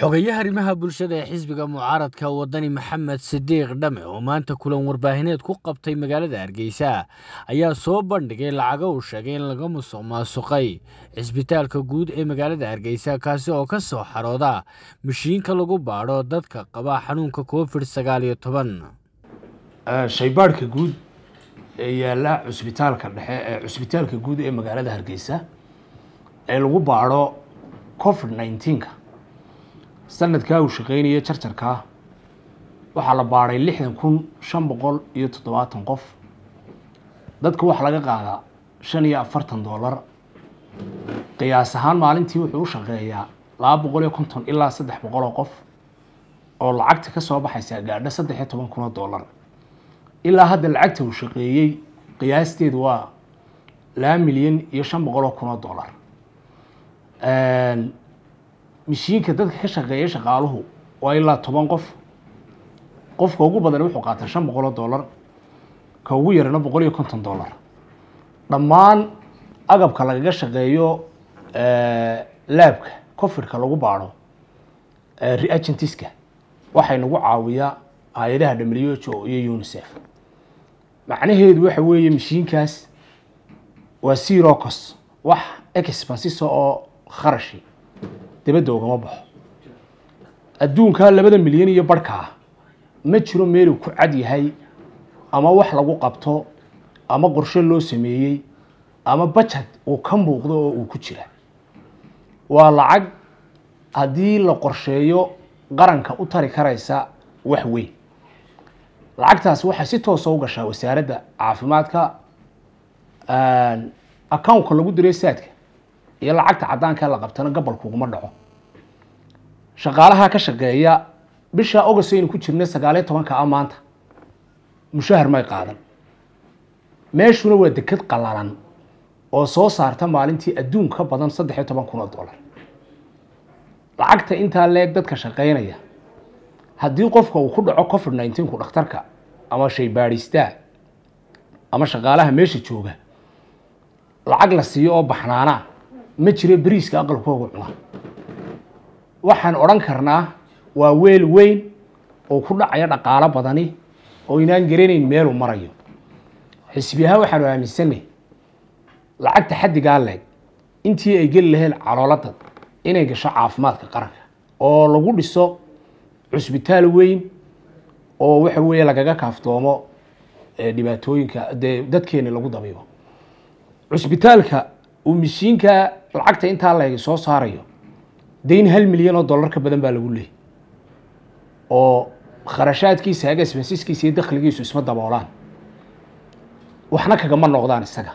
xogayaha arrimaha bulshada ee xisbiga mucaaradka wadani maxamed sidiiq dhame oo maanta kulan warbaahineed ku qabtay magaalada hargeysa ayaa soo bandhigay lacago uu sheegay in laga musuq maasuqay cisbitaalka guud ee magaalada hargeysa kaasi oo ka soo xarooda mashiinka lagu baadho dadka qaba xanuunka covid sagaal toban. Shaybaadhka guud ee yaalla cusbitaalka dhexe ee cusbitaalka guud ee magaalada hargeysa ee lagu baadho covid nineteenka sanadkaa uu shaqeynaya jarjarkaa waxaa la baadhay lixdan kun shan boqol iyo toddobaatan qof. Dadka waxaa laga qaadaa shan iyo afartan dollar. Qiyaas ahaan maalintii wuxuu u shaqeeyaa laba boqol iyo konton ilaa saddex boqol oo qof oo lacagta ka soo baxaysa gaadho saddex iyo toban kun oo dollar. Ilaa hadda lacagta uu shaqeeyey qiyaasteedu waa laba milyan iyo shan boqol oo kun oo dollar mishiinka dadka ka shaqeeya shaqaaluhu waa ilaa toban qof. Qofka ugu badan wuxuu qaataa shan boqol dollar ka ugu yarana boqol iyo konton dollar. Dhammaan agabka lagaga shaqeeyo laabka cofidka lagu baadho reagentiska waxay nagu caawiyaa hay'adaha w h o iyo unicef. Macnaheedu waxa weeye mashiinkaas waa sirocos wax expensiso oo kharashi dabadda ugama baxo. Adduunkaa labada milyan iyo barhkaa ma jiro meeluu ku cad yahay ama wax lagu qabto ama qorshe loo sameeyey ama bajad uu ka muuqdo oo uu ku jira. Waa lacag haddii la qorsheeyo qaranka u tari karaysa wax weyn. Lacagtaas waxay si toosa u gashaa wasaaradda caafimaadka accountka lagu diray saadka iyo lacagta caddaankaa la qabtana gabalku uguma dhaco. Shaqaalaha ka shaqeeya bisha august aynu ku jirna sagaaliyo tobanka a maanta. Mushahar may qaadan. Meeshuna waa deked qalalan oo soo saarta maalintii adduun ka badan saddex iyo toban kun oo dollar. Lacagta intaa leeg dadka shaqeynaya haddii qofka uu ku dhaco covid nineteenku dhakhtarka ama shaybaadhistaa ama shaqaalaha meesha jooga lacag la siiyo oo baxnaanaa ma jiro beriiska aqalkooga cuna. Waxaan odhan karnaa waa weel weyn oo ku dhacaya dhaqaalo badani oo inaan garanayn meeluu marayo. Xisbiyaha waxaanu aaminsanay lacagta xaddigaa leeg intii ay geli lahayd calooladad inay gasho caafimaadka qaranka oo lagu dhiso cusbitaal weyn oo waxa weeye lagaga kaaftoomo dhibaatooyinka dee dadkeeni lagu dabiibo. Cusbitaalka uu mishiinka lacagta intaa leegi soo saarayo. Dayn hal milyan oo dollar ka badan baa lagu leeyay. Oo kharashaadkiisa agasbansiskiisa iyo dakhligiisu isma daboolaan. Waxna kagama noqdaan isaga.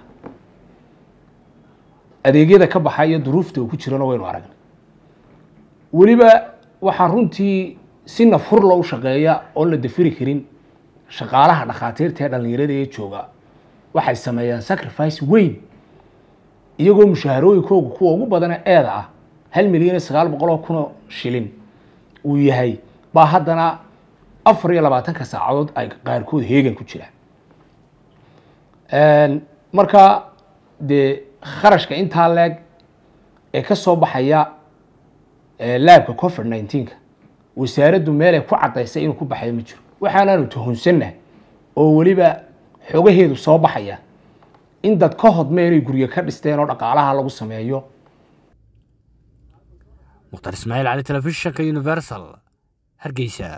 Adeegyada ka baxa iyo duruufta uu ku jirana waynu aragna. Weliba waxaa runtii si nafurla u shaqeeya oon la dafiri karin shaqaalaha dhakhaatiirta ee dhallinyarada ee jooga waxay sameeyaan sacrifice weyn iyagoo mushaharooyinkooga kuwa ugu badana eeda ah. Hal milyan iyo sagaal boqol oo kun shilin uu yahay. Baa haddana afar iyo labaatanka saacadood ay qaarkood heegan ku jiraan. Marka dee kharashka intaa leeg ee ka soo baxaya laabka covid nineteenka wasaaraddu meelay ku caddaysay inuu ku baxayo ma jiro. Waxaanaanu tuhunsannahay oo weliba xogaheedu soo baxaya in dad ka hodme inay guryo ka dhisteen oo dhaqaalaha lagu sameeyo. Mukhtar ismaaciil cali telefishinka universal. Hargeysa